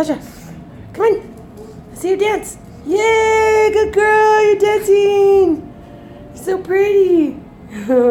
Kasha, come on. See you dance. Yay, good girl, you're dancing. You're so pretty.